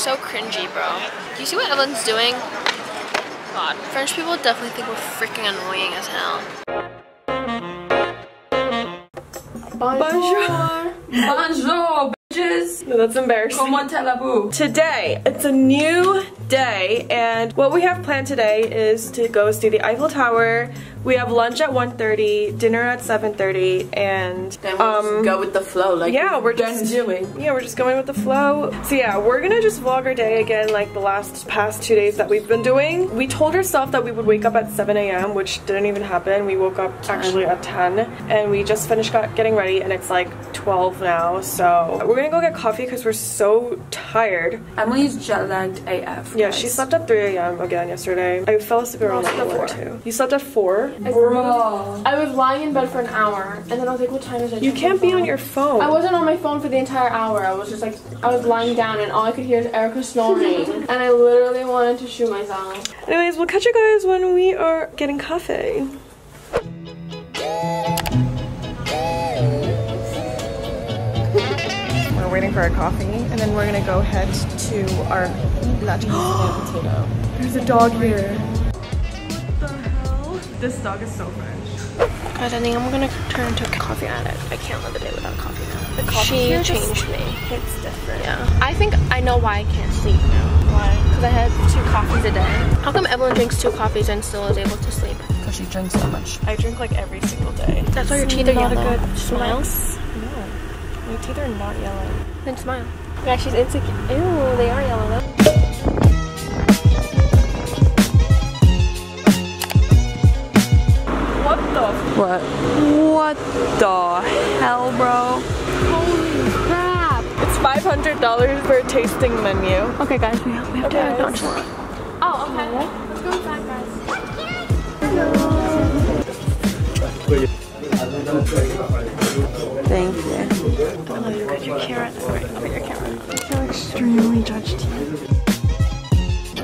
So cringy, bro. Do you see what Evelyn's doing? God, French people definitely think we're freaking annoying as hell. Bonjour. Bonjour, bitches. No, that's embarrassing. Today, it's a new day, and what we have planned today is to go see the Eiffel Tower. We have lunch at 1.30, dinner at 7.30, and Then we'll um, just go with the flow like yeah, we're just doing. Yeah, we're just going with the flow. So yeah, we're gonna just vlog our day again like the last past two days that we've been doing. We told ourselves that we would wake up at 7 a.m., which didn't even happen. We woke up actually at 10, and we just finished getting ready, and it's like 12 now. So we're gonna go get coffee because we're so tired. Emily's jet lagged AF. Yeah, guys. she slept at 3 a.m. again yesterday. I fell asleep around like 4 too. You slept at 4? Bro. I was lying in bed for an hour, and then I was like, what time is it? You can't be on your phone. I wasn't on my phone for the entire hour. I was just like, I was lying down, and all I could hear is Erica snoring. and I literally wanted to shoot myself. Anyways, we'll catch you guys when we are getting coffee. We're for our coffee, and then we're gonna go head to our latte potato. There's a dog here. What the hell? This dog is so French. Guys, I think I'm gonna turn into a coffee addict. I can't live a day without coffee now. The coffee she here just changed me. It's different. Yeah. I think I know why I can't sleep now. Why? Because I had two coffees a day. How come Evelyn drinks two coffees and still is able to sleep? Because she drinks so much. I drink like every single day. That's why your teeth are not yellow. a good Smile. Flex. No, my teeth are not yellow. Then smile. Yeah, she's insecure. Ew, they are yellow though. What the? What? What the hell, bro? Holy crap. It's five hundred dollars for a tasting menu. Okay, guys, we have, we have to Okay. have lunch. Oh, okay. Let's go inside, guys. Thank you. Carrot. feel extremely judged.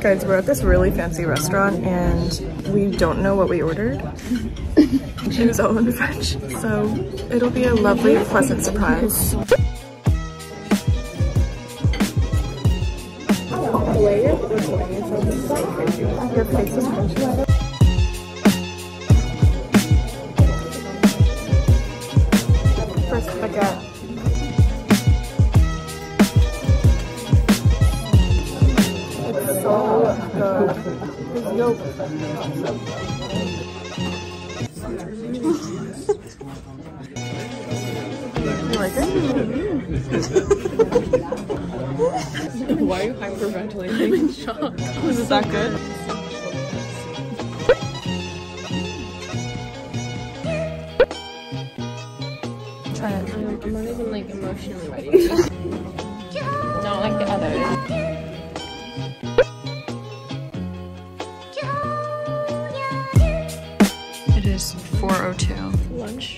Guys, we're at this really fancy restaurant and we don't know what we ordered. it was all in French, so it'll be a lovely, pleasant surprise. Your face is French. It's so. His yolk. you like it? Why are you hyperventilating? I'm in shock. It that good? Try it. I'm not even like emotionally ready. Not like the others. 4.02. Lunch.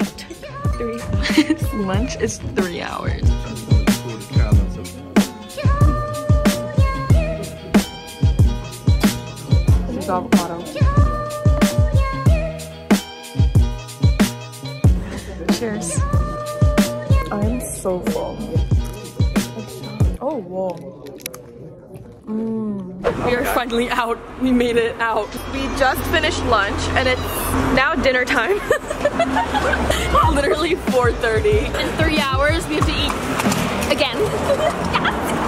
Three. Lunch is three hours. This is avocado. Cheers. I'm so full. We are finally out. We made it out. We just finished lunch and it's now dinner time. Literally 4.30. In three hours, we have to eat again.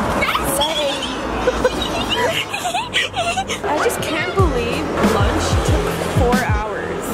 I just can't believe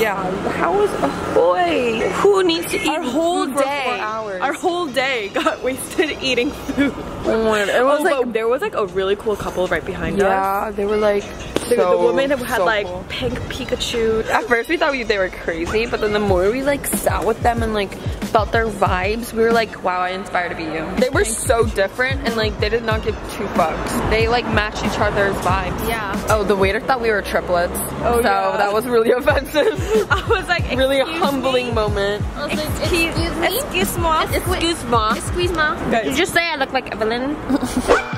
Yeah, how was a boy? Who needs to eat Our whole day, our whole day got wasted eating food. oh it oh, was Oh, like there was like a really cool couple right behind us. yeah, they were like The, so, the woman had so like cool. pink Pikachu. At first we thought we, they were crazy, but then the more we like sat with them and like felt their vibes, we were like, wow, I inspire to be you. They were so different and like they did not give two fucks. They like matched each other's vibes. Yeah. Oh, the waiter thought we were triplets. Oh, so yeah. that was really offensive. I was like, really a humbling me? moment. Excuse me? Excuse moi. Excuse me. Squeeze ma. Guys. Did you just say I look like Evelyn?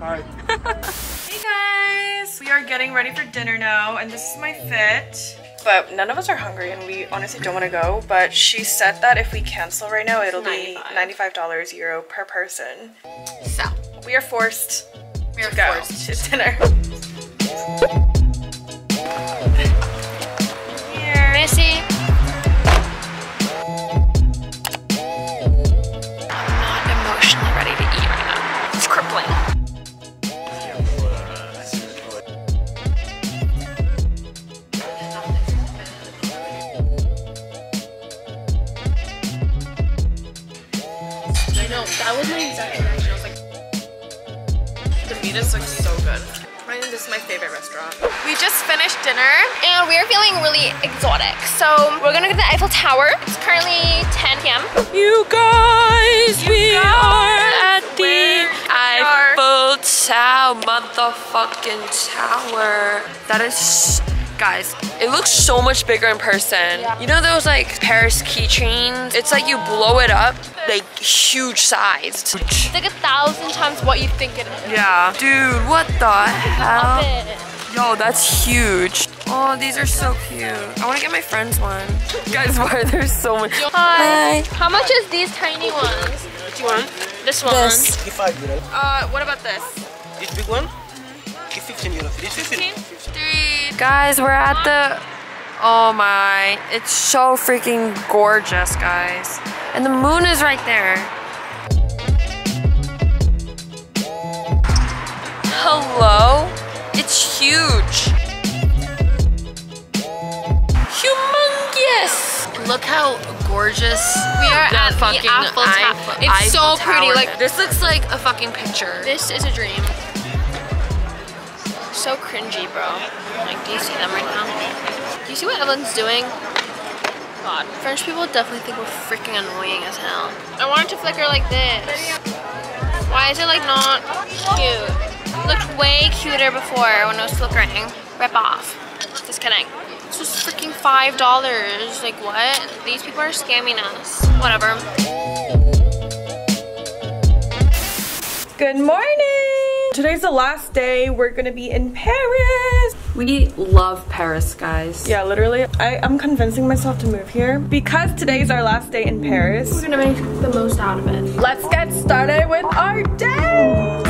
Hi. Hey guys, we are are getting ready for dinner now, and this is my fit. But none of us are hungry, and we honestly don't want to go. But she said that if we cancel right now, it'll be $95 euro per person. So, We are forced we are to go forced. to dinner. Here. Missy. I know, that was my exact reaction. I was like, The Venus looks so good. I think this is my favorite restaurant. We just finished dinner and we're feeling really exotic. So we're gonna go to the Eiffel Tower. It's currently 10 p.m. You guys, we are at the Where Eiffel Tower, motherfucking tower. That is, guys, it looks so much bigger in person. You know those like Paris keychains? It's like you blow it up, like huge sized. It's like a thousand times what you think it is. Yeah. Dude, what the Love hell? it. Yo, that's huge. Oh, these are so cute. I want to get my friends one. Guys, why are there so much? Hi. How much is these tiny ones? Do you want? This one. This. 55 euro. Uh, what about this? This big one? 15 euro. This 15. Three. Guys, we're at the. Oh my. It's so freaking gorgeous, guys. And the moon is right there. Hello? It's huge. Humongous. Look how gorgeous We are the at the fucking Eiffel Ei- Tower. It's Eiffel so pretty, Tower like- this looks like a fucking picture. This is a dream. So cringy, bro. Like, do you see them right now? Do you see what Evelyn's doing? God, French people definitely think we're freaking annoying as hell. I want it to flicker like this. Why is it like not cute? Looked way cuter before when it was flickering. Rip off. Just kidding. This was freaking five dollars. Like what? These people are scamming us. Whatever. Good morning! Today's the last day. We're gonna be in Paris. We love Paris, guys. Yeah, literally. I, I'm convincing myself to move here because today's our last day in Paris. we're gonna make the most out of it. Let's get started with our day!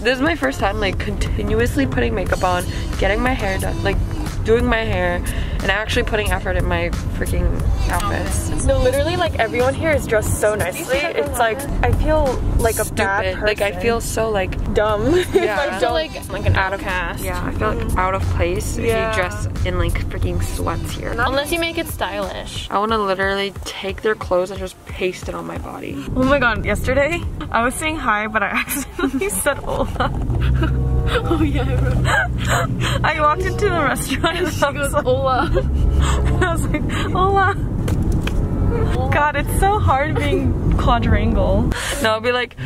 This is my first time like continuously putting makeup on, getting my hair done, like doing my hair, and actually putting effort in my freaking outfits. No, literally, like everyone here is dressed so nicely. It's like I feel like a bad Stupid. person. Like I feel so like dumb. if Yeah. I don't like like an outcast. yeah, I feel like out of place Yeah. if you dress in like freaking sweats here. Unless you make it stylish. I want to literally take their clothes and just paste it on my body. Oh my god, yesterday I was saying hi, but I accidentally said hola. oh yeah, I, I walked into the restaurant and she goes hola. and I was like, hola. God, it's so hard being quadrangle. No, I'll be like,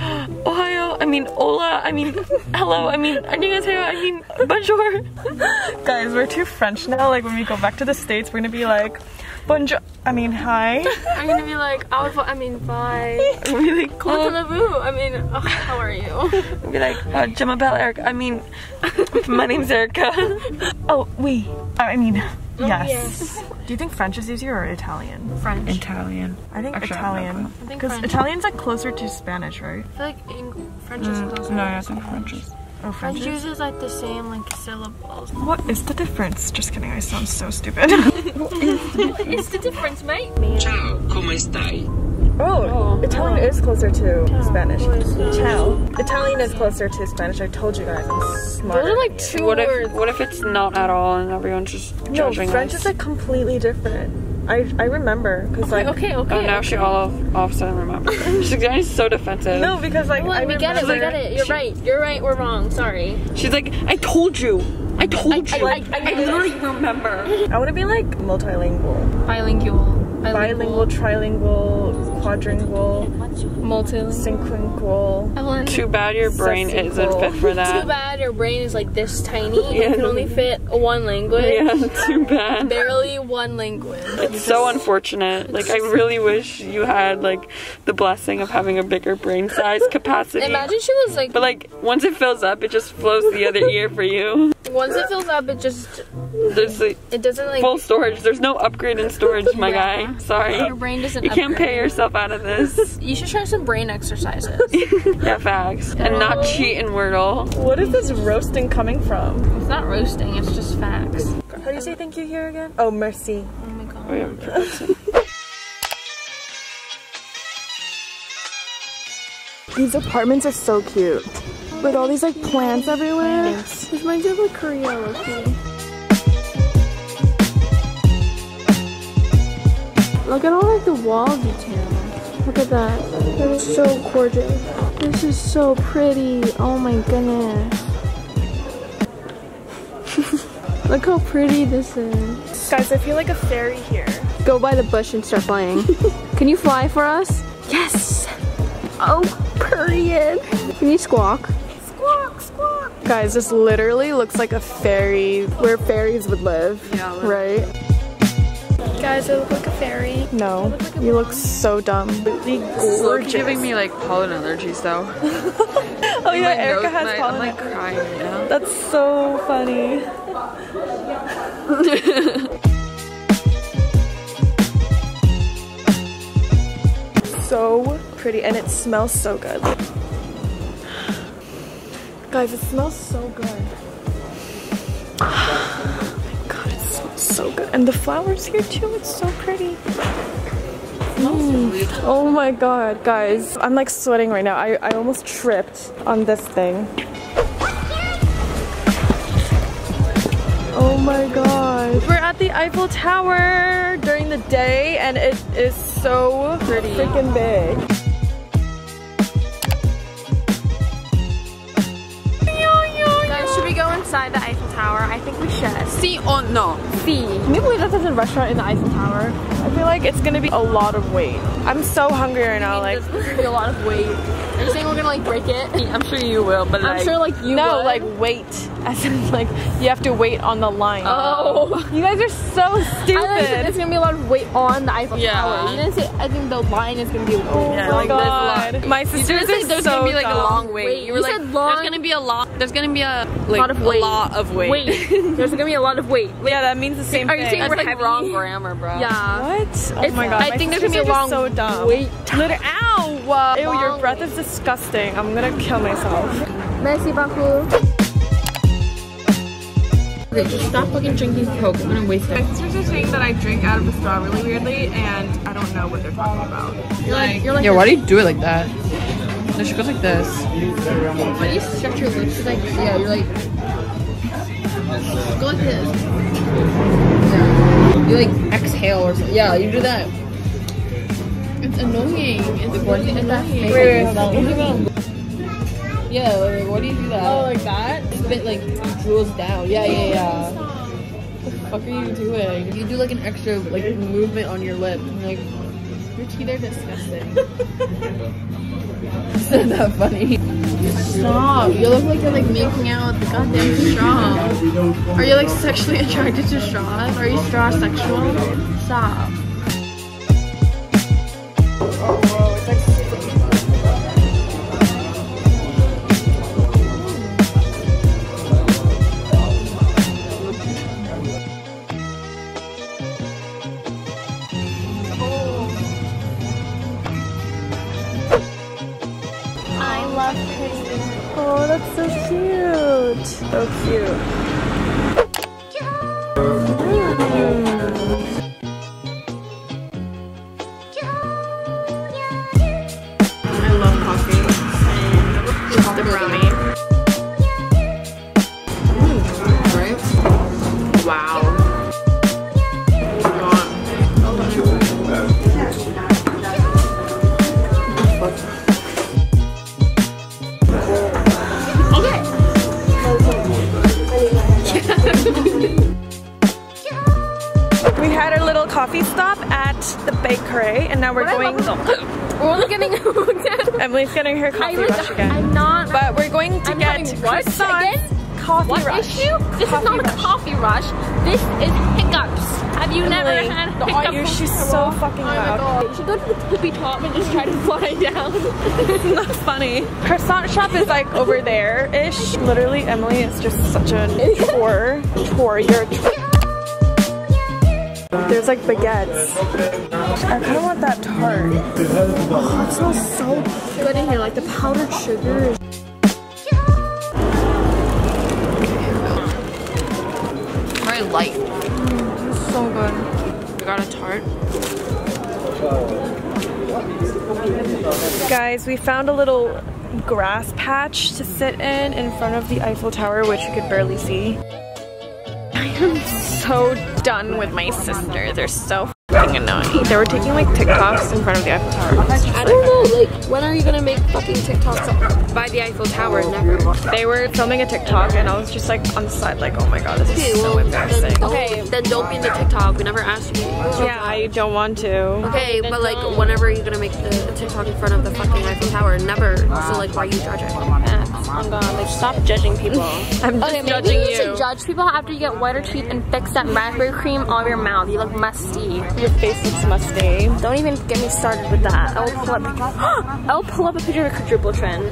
Ohio, I mean, hola, I mean, hello, I mean, annyeonghaseyo, I mean, bonjour. Guys, we're too French now. Like when we go back to the States, we're gonna be like, bonjour. I mean, hi. I'm gonna be like, oh, I mean, bye. I'll be like, Comment oh. I mean, oh, how are you? I'll be like, uh, Jamabel Erica, I mean, my name's Erica. Oh, we. I mean, yes. yes. Do you think French is easier or Italian? French. Italian. I think Actually, I have no Italian. Because Italian's like closer to Spanish, right? I feel like Eng- French is closer. No, I think French is. Oh, or French French. uses like the same like syllables. What is the difference? Just kidding. I sound so stupid. It's the difference, mate. Ciao, come stai? oh, oh Italian is closer to Spanish. Ciao. Italian is closer to Spanish. I told you guys. I'm smart. Those are like two What if, words. what if it's not at all and everyone's just no, judging French us? is like completely different. I I remember because like okay, okay. Oh, now she all of, all of a sudden remembers. She's getting so defensive. no because like Well, I we get it, we get it. You're right. You're right. We're wrong. Sorry. She's like, I told you. I told I- you. I- I- I literally remember. I want to be like multilingual, Bilingual. Bilingual, trilingual, quadrilingual, multilingual. Evelyn, Too bad your brain Subsequel. isn't fit for that. too bad your brain is like this tiny. and Yeah. You can only fit one language. Yeah, too bad. Barely one language. It's so unfortunate. Like I really wish you had like the blessing of having a bigger brain size capacity. Imagine she was like, But like once it fills up, it just flows the other ear for you. once it fills up, it just There's like it doesn't like full storage. There's no upgrade in storage, my Yeah. Guy. Sorry. your brain doesn't. You can't upgrade. pay yourself out of this. You should try some brain exercises. Yeah, facts. And not oh. cheat in Wordle. What is this roasting coming from? it's not roasting. It's just facts. How do you say thank you here again? Oh, mercy. Oh my god. Oh, yeah, I forgot to- These apartments are so cute. With all these like plants everywhere. This reminds me of like Korea, low-key. Look at all like the wall detail. Look at that. That is so gorgeous. This is so pretty. Oh my goodness. Look how pretty this is. Guys, I feel like a fairy here. Go by the bush and start flying. Can you fly for us? Yes! Oh, period. Can you squawk? Squawk, squawk. Guys, this literally looks like a fairy where fairies would live. Yeah, Right? Guys, I look like a fairy. No. You look so dumb. Completely Look, gorgeous. giving me like pollen allergies though. oh yeah, My Erica has my- pollen. I'm like crying right now. That's so funny. so pretty and it smells so good. Guys, it smells so good. So good. And the flowers here too, it's so pretty. Mm. Oh my god, guys. I'm like sweating right now. I, I almost tripped on this thing. Oh my god. We're at the Eiffel Tower during the day and it is so pretty. freaking big. Guys, should we go inside the Eiffel Tower? I think we should. See, oh no. Can you believe that there's a restaurant in the Eiffel Tower? I feel like it's gonna be a lot of weight. I'm so hungry right now, like There's gonna be a lot of weight. Are you saying we're gonna like break it? I'm sure you will, but I'm like, sure like you no, would. like wait. As in like you have to wait on the line. Oh. You guys are so I thought you said stupid. it's gonna be a lot of weight on the Eiffel Yeah. Tower. You didn't say I think the line is gonna be Oh Yeah, my like, a god. lot. My you sisters are there's so gonna be like dumb. a long wait. Wait, you were you like, said long- there's gonna be a lot. There's gonna be a like Lot of weight. a lot of weight. Wait. There's gonna be a lot of weight. Yeah, that means the same thing. Are you saying That's we're like heavy? wrong grammar, bro. Yeah. What? Oh It's- my god. I my think there's gonna be a long so dumb. wait. Liter- ow! Uh, ew, your breath is disgusting. I'm gonna kill myself. Merci beaucoup. Okay, just stop fucking drinking Coke. I'm gonna waste it. My sisters are saying that I drink out of a straw really weirdly, and I don't know what they're talking about. You're like, you're like, Yeah, why do you do it like that? No, she goes like this. Why do you stretch your lips like yeah, you're like go like this. Yeah. You like exhale or something. Yeah, you do that. It's annoying. It's really annoying. Wait, wait, Yeah, like, why do you do that? oh, like that? Spit like drools down. Yeah, yeah, yeah. What the fuck are you doing? You do like an extra like movement on your lip. and, like your teeth are disgusting. it's not that funny. Stop. You look like you're like making out with the goddamn straw. Are you like sexually attracted to straws? Are you straw sexual? Stop. Oh, that's so cute. So cute. Coffee stop at the bakery, and now we're going. We're getting Emily's getting her coffee rush again. I'm not. But we're going to I'm get what croissants. again? Coffee What rush. issue? This Coffee is not rush. a coffee rush. This is hiccups. Have you never had the hiccups? audio, she's so fucking Oh loud. You should go to the tippy top and just try to fly down. it's Not funny. Croissant shop is like over there ish. Literally, Emily is just such a chore. Chore. You're a chore. There's like baguettes. I kind of want that tart. Oh, it smells so good in here. Like the powdered sugar is Very light. Mm, so good. We got a tart. Guys, we found a little grass patch to sit in in front of the Eiffel Tower, which you could barely see. I am so done with my sister. They're so fucking annoying. They were taking like TikToks in front of the Eiffel Tower. I don't know, like, when are you gonna make fucking TikToks by the Eiffel Tower? Never. They were filming a TikTok and I was just like on the side like, oh my god, this is so embarrassing. Then, okay, then don't be in the TikTok. We never asked you. Yeah, I don't want to. Okay, but like, whenever are you gonna make the TikTok in front of the fucking Eiffel Tower? Never. So like, why are you judging? Oh god, like stop judging people. I'm just Okay, maybe judging you need you. to judge people after you get whiter teeth and fix that raspberry cream on your mouth. You look musty. Your face looks musty. Don't even get me started with that. I'll pull up. I'll pull up a picture of a quadruple chin.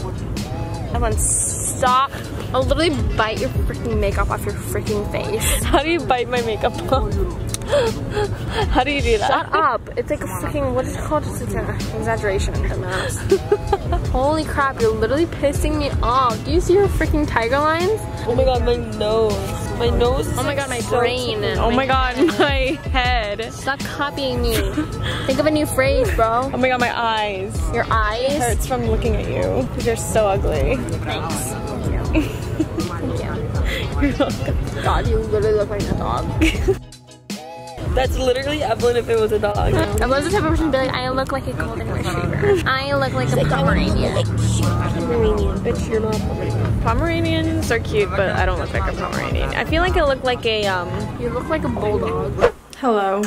Everyone, stop. I'll literally bite your freaking makeup off your freaking face. How do you bite my makeup off? How do you do that? Shut up. It's like a freaking, what is it called? It's like an exaggeration, dumbass. Holy crap, you're literally pissing me off. Do you see your freaking tiger lines? Oh my god, my nose. My nose is Oh my god, my so brain. Oh my god, my head. Stop copying me. Think of a new phrase, bro. Oh my god, my eyes. Your eyes. It hurts from looking at you because you're so ugly. Thanks. Thank you. Thank you. You're welcome. God, you literally look like a dog. That's literally Evelyn if it was a dog. I was the type of person to be like, I look like a golden retriever. I look like a Pomeranian. Bitch, you're not Pomeranian. Pomeranians are cute, but I don't look like a Pomeranian. I feel like I look like a, um... You look like a bulldog. Hello.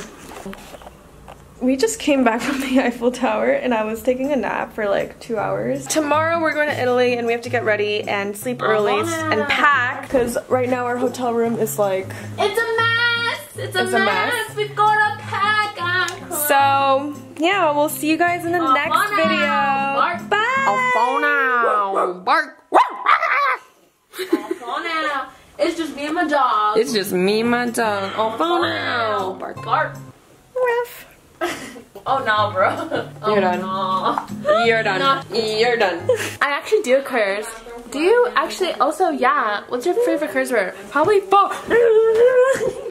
We just came back from the Eiffel Tower and I was taking a nap for like two hours. Tomorrow we're going to Italy and we have to get ready and sleep early and pack because right now our hotel room is like It's a mess. It's a, It's a mess. mess. We've got to pack our. So, yeah, we'll see you guys in the next video. Bark. Bye. Phone now. Bark. Oh, now. It's just me and my dog. It's just me and my dog. Oh, phone now. Bark. Bark. Ruff. Oh, no, bro. Oh, You're done. no. You're done. You're done. I actually do a curse. Do you actually? Also, yeah. What's your favorite curse word? Probably fuck.